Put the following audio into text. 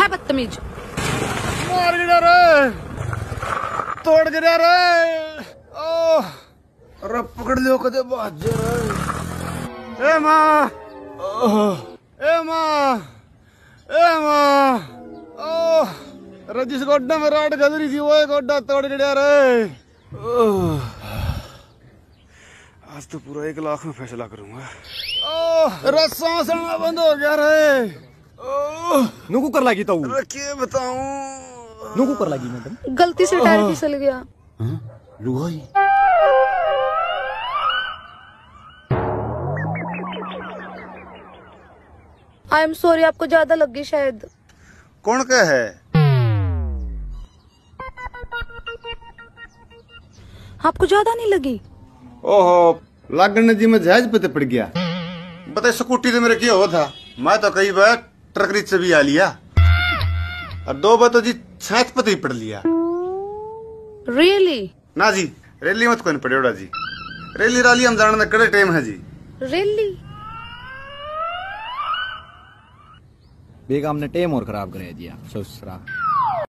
है बदतमीज। मार गिरा रे। तोड़ गिरा रे। ओ अरे पकड़ लियो कदे बाजे रे। ए माँ ए माँ ए माँ ओ अरे जिस गोड्डा में राड गदरी थी, वो गोड्डा तोड़ गिरा रे। आज तो पूरा एक लाख में फैसला करूँगा। ओह, अरे सांस बंद हो गया रे। नुकू कर लागी तो अरे क्या बताऊँ। नुकू कर लागी मैडम। गलती से टायर फिसल गया। लुगाई आई एम सॉरी आपको ज़्यादा लग गई शायद। कौन का है? आपको ज़्यादा नहीं लगी? ओहो लागण जी में जहाज़ पे तो पड़ गया। बता स्कूटी तो मेरे क्या हुआ था मैं तो कई बार ट्रक रिच से भी आ लिया। और दो बार तो जी छत पे तो ही पड़ लिया। रियली ना जी रैली मत कोई पड़ेड़ा जी। रैली राली हम जानने कड़े टाइम है जी। रैली बेगम ने टेम और खराब कर दिया ससुरा